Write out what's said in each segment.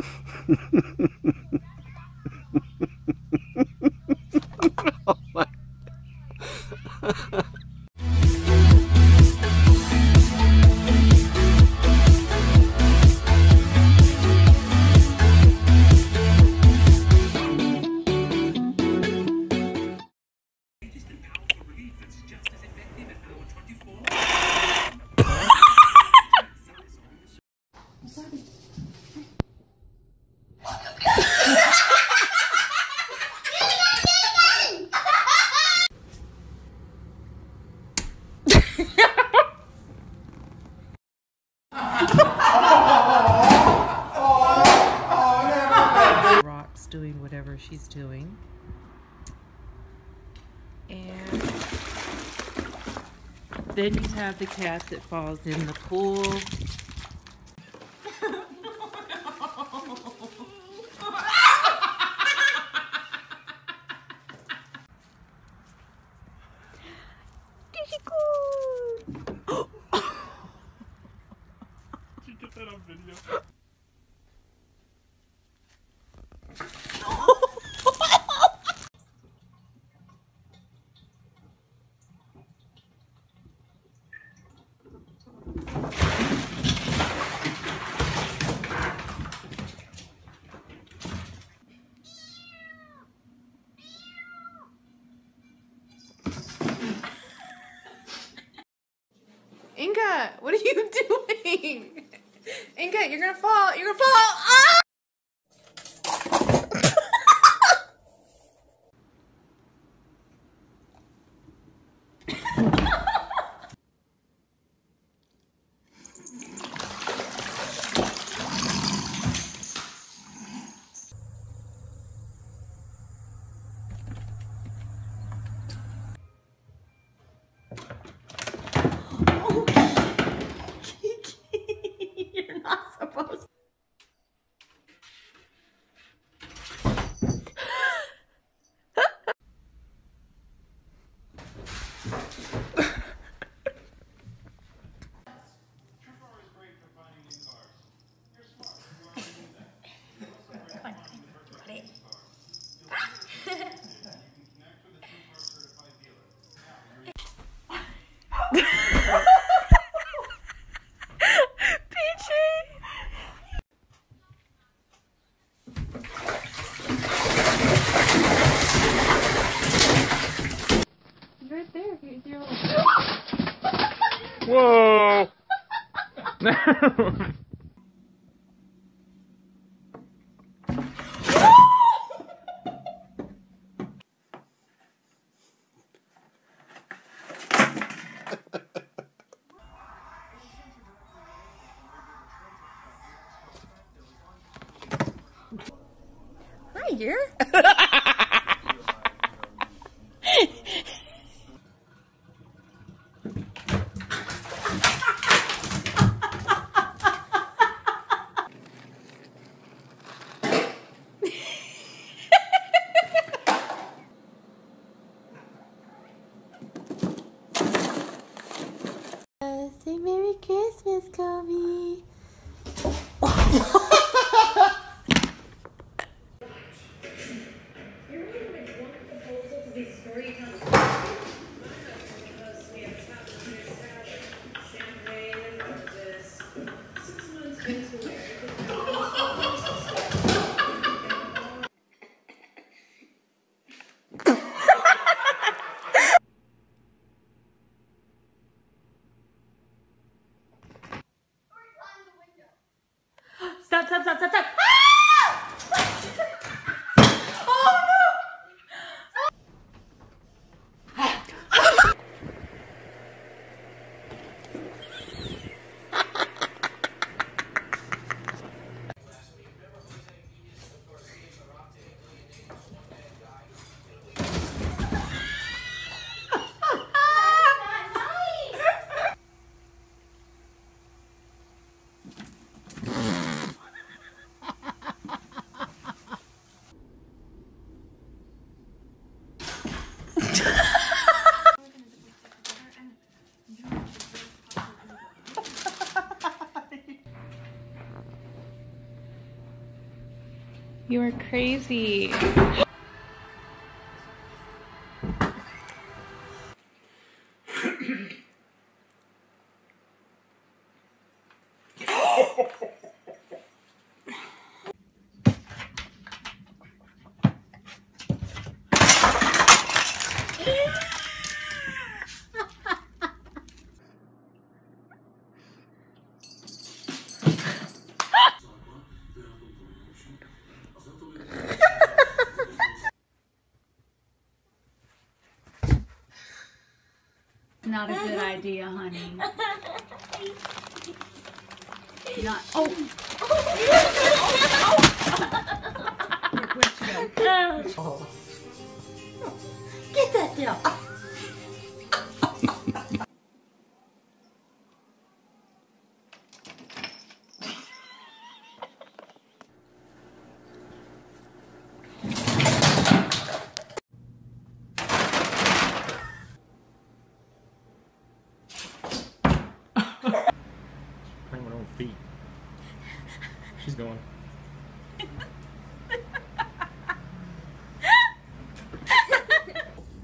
Rock's doing whatever she's doing. And then you have the cat that falls in the pool. Did you get that on video? Inga, what are you doing? Inga, you're gonna fall. You're gonna fall. Ah! You're not supposed Right there. Here's your Whoa! right here. Stop You are crazy. Not a good idea, honey. Not. Oh. oh. Get that down. Feet. She's going.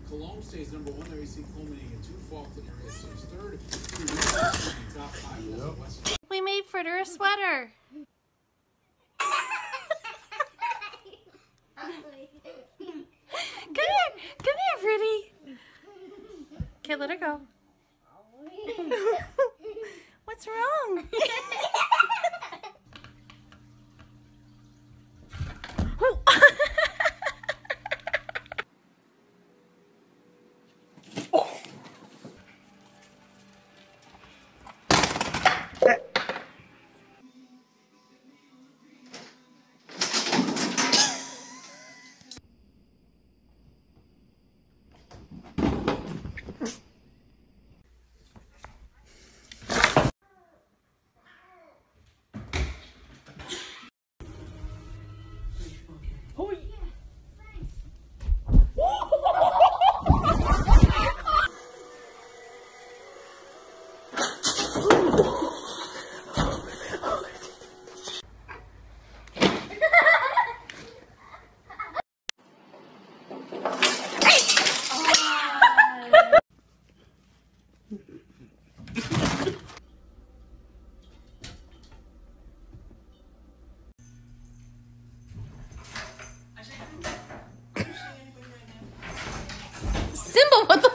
Cologne stays number one. There you see culminating in two Falkland areas. So it's third. Top five. Yep. West We made Fritter a sweater. Come here. Come here, Pretty. Okay, let her go. What's wrong? Simba, what the?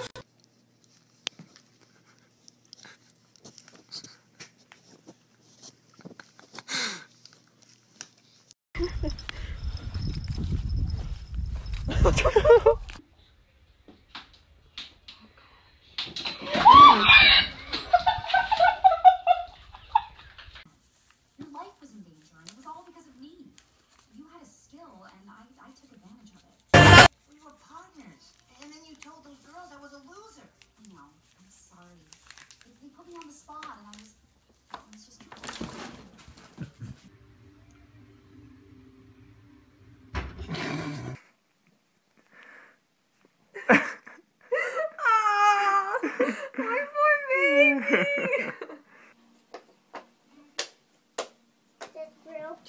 What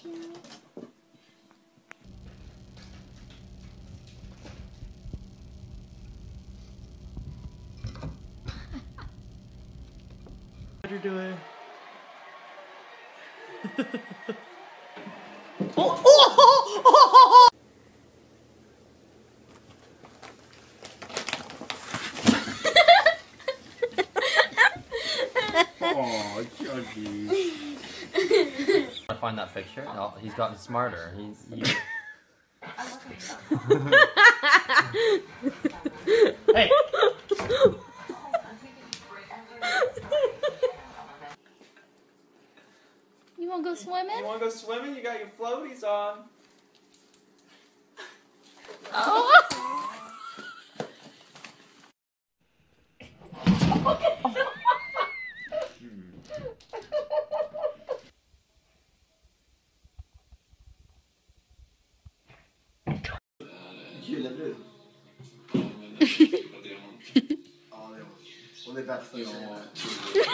you're doing? Oh, oh, oh, oh Chuggy. I find that picture. Oh, he's gotten smarter. He, he... hey, you wanna go swimming? You wanna go swimming? You got your floaties on. Ja, det